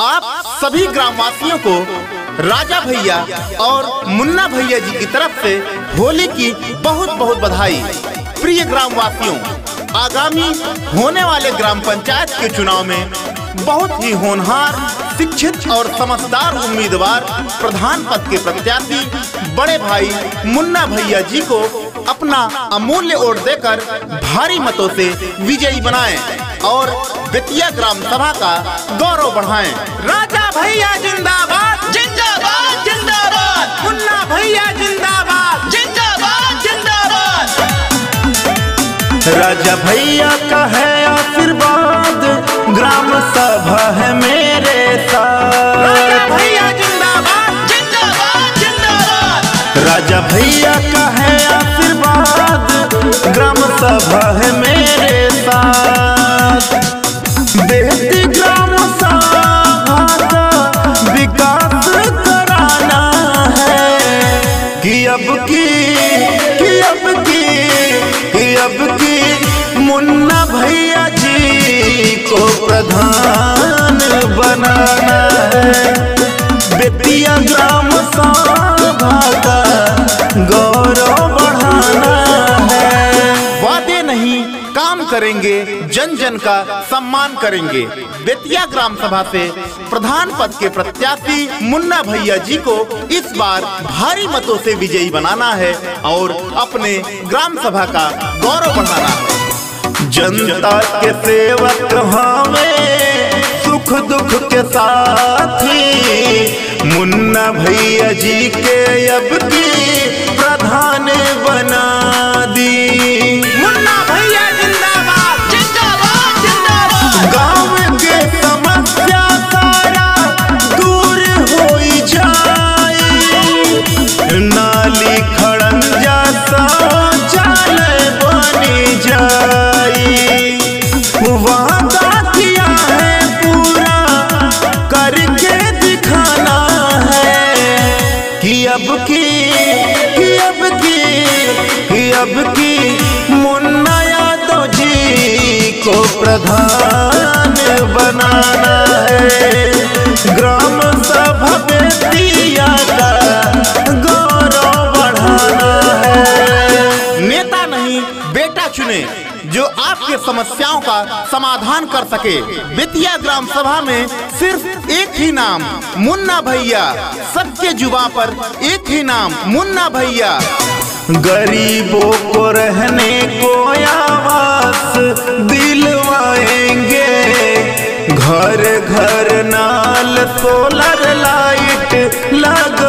आप सभी ग्रामवासियों को राजा भैया और मुन्ना भैया जी की तरफ़ से होली की बहुत बहुत बधाई। प्रिय ग्रामवासियों, आगामी होने वाले ग्राम पंचायत के चुनाव में बहुत ही होनहार शिक्षित और समझदार उम्मीदवार प्रधान पद के प्रत्याशी बड़े भाई मुन्ना भैया जी को अपना अमूल्य वोट देकर भारी मतों से विजयी बनाएँ और बेतिया ग्राम सभा का गौरव बढ़ाएँ। राजा भैया जिंदाबाद। जिंदाबाद। जिंदाबाद। मुन्ना भैया जिंदाबाद। जिंदाबाद। जिंदाबाद। राजा भैया का है आशीर्वाद। ग्राम सभा है भैया का है आशीर्वाद, ग्राम सभा है मेरे साथ। बेहती ग्राम सभा का विकास कराना है। कि अब की, कि अब की, कि अब की मुन्ना भैया जी को प्रधान बनाना है। बेतिया ग्राम सभा करेंगे, जन जन का सम्मान करेंगे। बेतिया ग्राम सभा से प्रधान पद के प्रत्याशी मुन्ना भैया जी को इस बार भारी मतों से विजयी बनाना है और अपने ग्राम सभा का गौरव बढ़ाना है। जनता के सेवक हमें सुख दुख के साथी मुन्ना भैया जी के अब की प्रधान बना कि, की अब की, कि अब की मुन्ना यादव जी को प्रधान बनाना है। ग्राम सभा बेतिया का गौरव बढ़ाना है। नेता नहीं, बेटा चुने। जो आपके समस्याओं का समाधान कर सके। बेतिया ग्राम सभा में सिर्फ़ एक ही नाम, मुन्ना भैया। सबके जुबा पर एक ही नाम, मुन्ना भैया। गरीबों को रहने को आवास दिलवाएँगे। घर घर नाल सोलर लाइट लगवाएँगे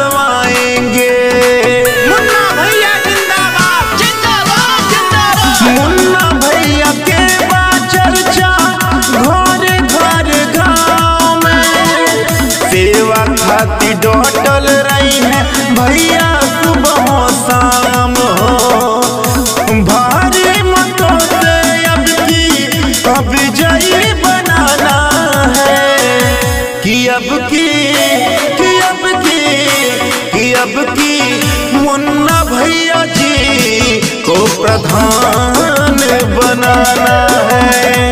खातिर डटल रही है। भैया, सुबह शाम हो। भारी मतों से अब की अब जय बनाना है। कि अब की, कि अब की, कि अब की मुन्ना भैया जी को प्रधान बनाना है।